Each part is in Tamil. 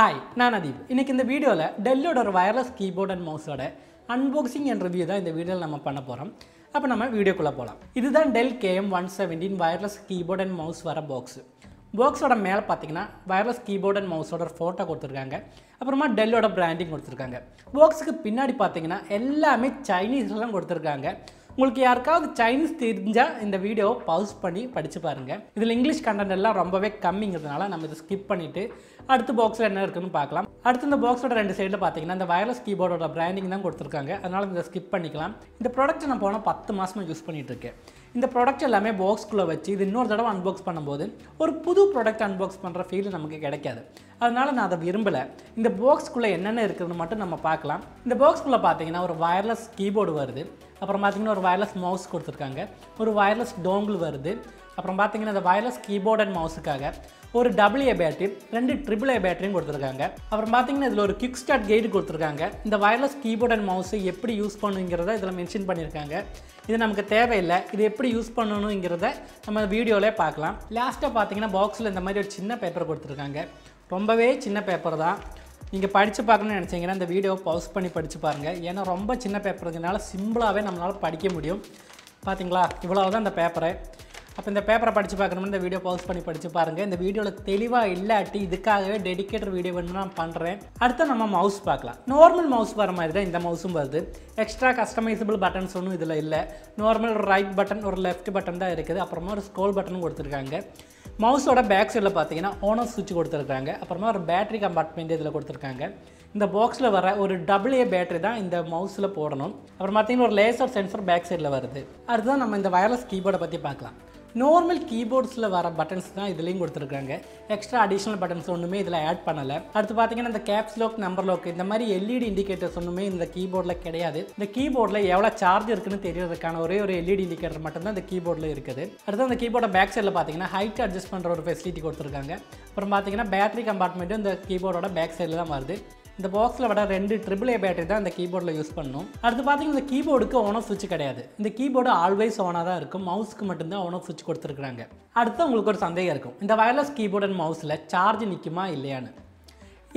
ஹாய் நான் அதீப் இன்றைக்கி இந்த வீடியோவில் டெல்லோட ஒரு வயர்லெஸ் கீபோர்ட் அண்ட் மவுஸோட அன்பாக்சிங் அண்ட் ரிவ்யூ தான் இந்த வீடியோவில் நம்ம பண்ண போகிறோம் அப்போ நம்ம வீடியோக்குள்ளே போகலாம் இதுதான் Dell KM one seventeen wireless keyboard and mouse வர பாக்ஸ் பாக்ஸோட மேலே பார்த்தீங்கன்னா வயர்லெஸ் கீபோர்ட் அண்ட் மவுஸோட ஒரு ஃபோட்டோ கொடுத்துருக்காங்க. அப்புறமா டெல்லோட பிராண்டிங் கொடுத்துருக்காங்க. பாக்ஸுக்கு பின்னாடி பார்த்தீங்கன்னா எல்லாமே சைனீஸ்லாம் கொடுத்துருக்காங்க. உங்களுக்கு யாருக்காவது சைனீஸ் தெரிஞ்சால் இந்த வீடியோவை பவுஸ் பண்ணி படித்து பாருங்கள் இதில் இங்கிலீஷ் கண்டென்ட் எல்லாம் ரொம்பவே கம்மிங்கிறதுனால நம்ம இதை ஸ்கிப் பண்ணிவிட்டு அடுத்த பாக்ஸில் என்ன இருக்குன்னு பார்க்கலாம். அடுத்து இந்த பாக்ஸோட ரெண்டு சைடில் பார்த்தீங்கன்னா இந்த வயர்லெஸ் கீபோர்டோட பிராண்டிங் தான் கொடுத்துருக்காங்க. அதனால் இதை ஸ்கிப் பண்ணிக்கலாம். இந்த ப்ராடக்ட் நான் போனால் பத்து மாதமாக யூஸ் பண்ணிகிட்டு இருக்கேன். இந்த ப்ராடக்ட் எல்லாமே பாக்ஸ்குள்ளே வச்சு இது இன்னொரு தடவை அன்பாக்ஸ் பண்ணும்போது ஒரு புது ப்ராடக்ட் அன்பாக்ஸ் பண்ணுற ஃபீல் நமக்கு கிடைக்காது. அதனால் நான் அதை விரும்பலை. இந்த பாக்ஸ்குள்ளே என்னென்ன இருக்குதுன்னு மட்டும் நம்ம பார்க்கலாம். இந்த பாக்ஸ்குள்ளே பார்த்தீங்கன்னா ஒரு வயர்லெஸ் கீபோர்டு வருது. அப்புறம் பார்த்தீங்கன்னா ஒரு வயர்லெஸ் மவுஸ் கொடுத்துருக்காங்க. ஒரு வயர்லெஸ் டோங்கிள் வருது. அப்புறம் பார்த்தீங்கன்னா இந்த வயர்லெஸ் கீபோர்ட் அண்ட் மவுஸுக்காக ஒரு டபுள் ஏ பேட்டரி ரெண்டு ட்ரிபிள் ஏ பேட்டரியும் கொடுத்துருக்காங்க. அப்புறம் பார்த்தீங்கன்னா இதில் ஒரு கிக் ஸ்டார்ட் கைடு கொடுத்துருக்காங்க. இந்த வயர்லெஸ் கீபோர்ட் அண்ட் மவுஸை எப்படி யூஸ் பண்ணுங்கிறத இதில் மென்ஷன் பண்ணியிருக்காங்க. இது நமக்கு தேவையில்லை. இது எப்படி யூஸ் பண்ணணுங்கிறத நம்ம வீடியோவிலே பார்க்கலாம். லாஸ்ட்டாக பார்த்தீங்கன்னா பாக்ஸில் இந்த மாதிரி ஒரு சின்ன பேப்பர் கொடுத்துருக்காங்க. ரொம்பவே சின்ன பேப்பர் தான். நீங்கள் படித்து பார்க்கணும்னு நினச்சிங்கன்னா இந்த வீடியோவை பவுஸ் பண்ணி படித்து பாருங்கள் ஏன்னா ரொம்ப சின்ன பேப்பருங்கனால சிம்பிளாகவே நம்மளால் படிக்க முடியும். பார்த்தீங்களா இவ்வளோ தான் இந்த பேப்பரை அப்போ இந்த பேப்பரை படித்து பார்க்கணும்னு இந்த வீடியோ பவுஸ் பண்ணி படித்து பாருங்கள் இந்த வீடியோவில் தெளிவாக இல்லாட்டி இதுக்காகவே டெடிக்கேட்டட் வீடியோ வேணும்னு நான் பண்ணுறேன் அடுத்து நம்ம மவுஸ் பார்க்கலாம். நார்மல் மவுஸ் வர மாதிரி தான் இந்த மவுஸும் வருது. எக்ஸ்ட்ரா கஸ்டமைசபிள் பட்டன்ஸ் ஒன்றும் இதில் இல்லை. நார்மல் ஒரு ரைட் பட்டன் ஒரு லெஃப்ட் பட்டன் தான் இருக்குது. அப்புறமா ஒரு ஸ்க்ரோல் பட்டனும் கொடுத்துருக்காங்க. மவுஸோட பேக் சைடில் பார்த்தீங்கன்னா ஓனர் சுவிட்ச் கொடுத்துருக்காங்க அப்புறமா ஒரு பேட்டரி கம்பார்ட்மெண்ட் இதில் கொடுத்துருக்காங்க. இந்த பாக்ஸில் வர ஒரு டபுள் ஏ பேட்டரி தான் இந்த மவுஸில் போடணும். அப்புறம் பார்த்தீங்கன்னா ஒரு லேசர் சென்சர் பேக் சைடில் வருது. அடுத்ததான் நம்ம இந்த வயர்லெஸ் கீபோர்டை பற்றி பார்க்கலாம். நார்மல் கீபோர்ட்ஸில் வர பட்டன்ஸ் தான் இதுலேயும் கொடுத்துருக்காங்க. எக்ஸ்ட்ரா அடிஷ்னல் பட்டன்ஸ் ஒன்றுமே இதில் ஆட் பண்ணலை. அடுத்து பார்த்தீங்கன்னா இந்த கேப்ஸ் லோக் நம்பர் லோக் இந்த மாதிரி எல்இடி இண்டிகேட்டர்ஸ் ஒன்றுமே இந்த கீபோர்டில் கிடையாது. இந்த கீபோர்டில் எவ்வளோ சார்ஜ் இருக்குன்னு தெரியறதுக்கான ஒரே ஒரு எல்இடி இண்டிகேட்டர் மட்டும்தான் இந்த கீபோர்டில் இருக்குது. அடுத்து அந்த கீபோர்டை பேக் சைடில் பார்த்தீங்கன்னா ஹைட் அட்ஜஸ்ட் பண்ணுற ஒரு ஃபெசிலிட்டி கொடுத்துருக்காங்க. அப்புறம் பார்த்தீங்கன்னா பேட்டரி கம்பார்ட்மெண்ட்டும் இந்த கீபோர்டோட பேக் சைடில் தான் வருது. இந்த பாக்ஸில் விட ரெண்டு ட்ரிபிள் ஏ பேட்டரி தான் இந்த கீபோர்டில் யூஸ் பண்ணணும் அடுத்து பார்த்தீங்கன்னா இந்த கீபோர்டுக்கு ஆன் ஆஃப் சுவிட்ச் கிடையாது. இந்த கீபோர்டு ஆல்வேஸ் ஆனாக தான் இருக்கும். மவுஸ்க்கு மட்டும்தான் ஆன் ஆஃப் சுவிட்ச் கொடுத்துருக்காங்க அடுத்து உங்களுக்கு ஒரு சந்தேகம் இருக்கும். இந்த வயர்லெஸ் கீபோர்ட் அண்ட் மவுஸில் சார்ஜ் நிற்குமா இல்லையான்னு.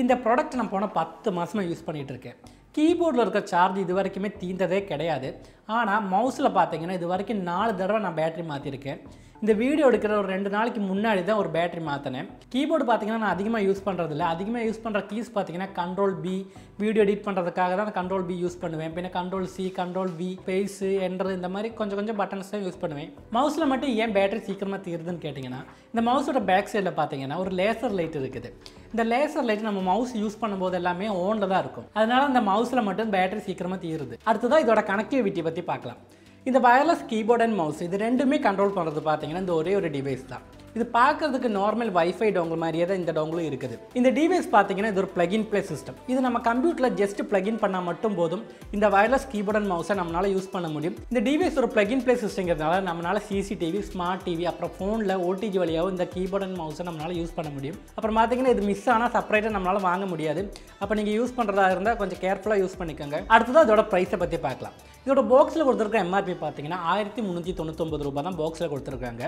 இந்த ப்ராடக்ட் நான் போன பத்து மாதமாக யூஸ் பண்ணிகிட்டு இருக்கேன். கீபோர்டில் இருக்க சார்ஜ் இது வரைக்குமே தீர்ந்ததே கிடையாது. ஆனால் மவுஸில் பார்த்தீங்கன்னா இது வரைக்கும் நாலு தடவை நான் பேட்டரி மாற்றிருக்கேன் இந்த வீடியோ எடுக்கிற ஒரு ரெண்டு நாளைக்கு முன்னாடி தான் ஒரு பேட்டரி மாற்றினேன் கீபோர்டு பார்த்தீங்கன்னா நான் அதிகமாக யூஸ் பண்ணுறதில்ல அதிகமாக யூஸ் பண்ணுற கீஸ் பார்த்தீங்கன்னா கண்ட்ரோல் பி வீடியோ எடிட் பண்ணுறதுக்காக தான் கண்ட்ரோல் பி யூஸ் பண்ணுவேன். பின்ன control C control V paste enter இந்த மாதிரி கொஞ்சம் கொஞ்சம் பட்டன்ஸ் தான் யூஸ் பண்ணுவேன். மவுஸில் மட்டும் ஏன் பேட்டரி சீக்கிரமாக தீருதுன்னு கேட்டிங்கன்னா இந்த மவுஸோட பேக் சைடில் பார்த்தீங்கன்னா ஒரு லேசர் லைட் இருக்குது. இந்த லேசர் லைட் நம்ம மவுஸ் யூஸ் பண்ணும்போது எல்லாமே ஓனில் தான் இருக்கும். அதனால அந்த மவுஸில் மட்டும் பேட்டரி சீக்கிரமாக தீருது. அடுத்ததான் இதோட கனெக்டிவிட்டி பற்றி பார்க்கலாம். இந்த வயர்லெஸ் கீபோர்ட் அண்ட் மவுஸ் இது ரெண்டுமே கண்ட்ரோல் பண்ணுறது பார்த்தீங்கன்னா இந்த ஒரே ஒரு டிவைஸ் தான். இது பார்க்கறதுக்கு நார்மல் வைஃபை டோங்கல் மாதிரியே தான் இந்த டோங்கலும் இருக்குது. இந்த டிவைஸ் பார்த்தீங்கன்னா இது ஒரு பிளகின் ப்ளே சிஸ்டம் இது நம்ம கம்ப்யூட்டரில் ஜஸ்ட் பிளகின் பண்ணால் மட்டும் போதும். இந்த வயர்லெஸ் கீபோர்ட் அண்ட் மவுஸை நம்மளால் யூஸ் பண்ண முடியும். இந்த டிவைஸ் ஒரு பிளகின் ப்ளே சிஸ்டங்கிறதுனால நம்மளால் சிசிடிவி ஸ்மார்ட் டிவி அப்புறம் ஃபோனில் ஓடிஜி வழியாகவும் இந்த கீபோர்ட் அண்ட் மவுஸை நம்மளால் யூஸ் பண்ண முடியும். அப்புறம் பார்த்தீங்கன்னா இது மிஸ் ஆனால் செப்பரேட்டாக நம்மளால் வாங்க முடியாது. அப்போ நீங்கள் யூஸ் பண்ணுறதா இருந்தால் கொஞ்சம் கேர்ஃபுல்லாக யூஸ் பண்ணிக்கோங்க. அடுத்தது அதோட ப்ரைஸை பற்றி பார்க்கலாம். இதோட பாக்ஸில் கொடுத்துருக்க எம்ஆர்பி பார்த்தீங்கன்னா ஆயிரத்தி முந்நூற்றி தொண்ணூத்தொம்பது ரூபாய் தான் பாக்ஸில் கொடுத்துருக்காங்க.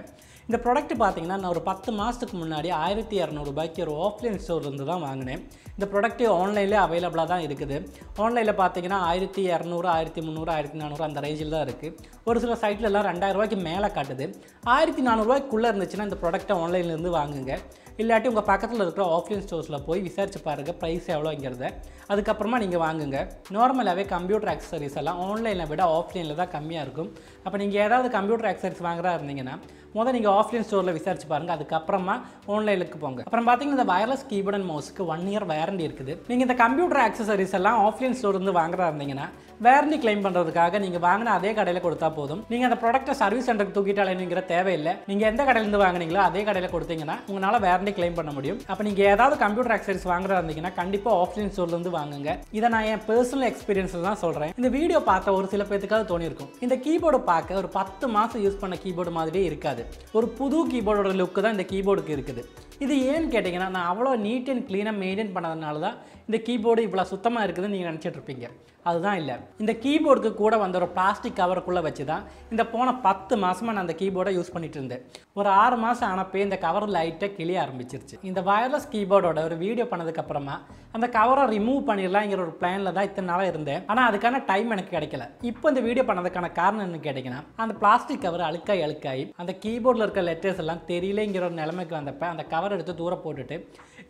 இந்த ப்ராடக்ட் பார்த்தீங்கன்னா நான் ஒரு பத்து மாதத்துக்கு முன்னாடி ஆயிரத்தி இரநூறுபாய்க்கு ஒரு ஆஃப்லைன் ஸ்டோர்லேருந்து தான் வாங்கினேன். இந்த ப்ராடக்ட்டு ஆன்லைனில் அவைலபிளாக தான் இருக்குது. ஆன்லைனில் பார்த்தீங்கன்னா ஆயிரத்தி இரநூறு ஆயிரத்தி முந்நூறு ஆயிரத்தி நானூறு அந்த ரேஞ்சில் தான் இருக்குது ஒரு சில சைட்லலாம் ரெண்டாயிரரூபாய்க்கு மேலே காட்டுது. ஆயிரத்தி நானூறுரூவாய்க்குள்ளே இருந்துச்சுன்னா இந்த ப்ராடக்ட்டை ஆன்லைன்லேருந்து வாங்குங்க. இல்லாட்டி உங்கள் பக்கத்தில் இருக்கிற ஆஃப்லைன் ஸ்டோர்ஸில் போய் விசாரிச்சு பாருங்கள் ப்ரைஸ் எவ்வளோங்கிறத அதுக்கப்புறமா நீங்கள் வாங்குங்க. நார்மலாகவே கம்ப்யூட்டர் ஆக்சசரிஸ் எல்லாம் ஆன்லைனில் ஆன்லைனை விட ஆஃப்லைனில் தான் கம்மியாக இருக்கும். அப்போ நீங்கள் ஏதாவது கம்ப்யூட்டர் ஆக்சைஸ் வாங்குறா இருந்தீங்கன்னா முதல் நீங்கள் ஆஃப்லைன் ஸ்டோரில் விசாரிச்சு பாருங்கள் அதுக்கப்புறமா ஆன்லைனுக்கு போங்க. அப்புறம் பார்த்தீங்கன்னா இந்த வயர்லெஸ் கீபோர்ட் அண்ட் மவுஸுக்கு ஒன் இயர் வேரண்டி இருக்குது. நீங்கள் இந்த கம்ப்யூட்டர் ஆக்சசரிஸ் எல்லாம் ஆஃப்லைன் ஸ்டோர்லேருந்து வாங்குறா இருந்தீங்கன்னா வேரண்டி கிளைம் பண்ணுறதுக்காக நீங்கள் வாங்கின அதே கடையில் கொடுத்தா போதும். நீங்கள் அந்த ப்ராடக்ட்டை சர்வீஸ் சென்டருக்கு தூக்கிட்டு தேவையில்லை. நீங்கள் எந்த கடையிலேருந்து வாங்குனீங்களோ அதே கடையில் கொடுத்தீங்கன்னா உங்களால் வேரண்டி கிளைம் பண்ண முடியும். அப்போ நீங்கள் ஏதாவது கம்ப்யூட்டர் ஆக்சரிஸ் வாங்குறதா இருந்தீங்கன்னா கண்டிப்பாக ஆஃப்லைன் ஸ்டோர்லேருந்து வாங்குங்க. இதை நான் என் பர்சனல் எக்ஸ்பீரியன்ஸில் தான் சொல்கிறேன் இந்த வீடியோ பார்த்த ஒரு சில பேத்துக்காவது தோணியிருக்கும். இந்த கீபோர்டு பார்க்க ஒரு பத்து மாதம் யூஸ் பண்ண கீபோர்டு மாதிரியே இருக்காது. ஒரு புது கீபோர்டோட லுக்கு தான் இந்த கீபோர்டுக்கு இருக்குது. இது ஏன்னு கேட்டிங்கன்னா நான் அவ்வளோ நீட் அண்ட் க்ளீனாக மெயின்டைன் பண்ணதுனால தான் இந்த கீபோர்டு இவ்வளோ சுத்தமாக இருக்குதுன்னு நீங்கள் நினச்சிட்டு இருப்பீங்க. அதுதான் இல்லை. இந்த கீபோர்டுக்கு கூட வந்த ஒரு பிளாஸ்டிக் கவருக்குள்ளே வச்சு தான் இந்த போன பத்து மாதமாக நான் அந்த கீபோர்டை யூஸ் பண்ணிட்டு இருந்தேன். ஒரு ஆறு மாதம் ஆனப்போ இந்த கவர் லைட்டாக கிளிய ஆரம்பிச்சிருச்சு. இந்த வயர்லெஸ் கீபோர்டோட ஒரு வீடியோ பண்ணதுக்கப்புறமா அந்த கவரை ரிமூவ் பண்ணிடலாங்கிற ஒரு பிளானில் தான் இத்தனை நாளாக இருந்தேன். ஆனால் அதுக்கான டைம் எனக்கு கிடைக்கல. இப்போ இந்த வீடியோ பண்ணதுக்கான காரணம் என்ன கேட்டிங்கன்னா அந்த பிளாஸ்டிக் கவர் அழுக்காய் அழுக்காய் அந்த கீபோர்டில் இருக்க லெட்டர்ஸ் எல்லாம் தெரியலங்கிற ஒரு நிலைமைக்கு வந்தப்போ அந்த கவர் எடுத்து தூர போட்டுட்டு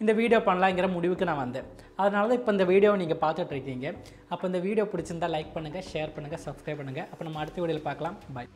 இந்த வீடியோ பண்ணலாங்கிற முடிவுக்கு நான் வந்தேன். அதனால தான் இப்போ இந்த வீடியோவை நீங்கள் பார்த்துட்டு இருக்கீங்க அப்போ இந்த வீடியோ பிடிச்சிருந்தா லைக் பண்ணுங்கள் ஷேர் பண்ணுங்கள் சப்ஸ்கிரைப் பண்ணுங்கள் அப்போ நம்ம அடுத்த வீடியோவில் பார்க்கலாம். பாய்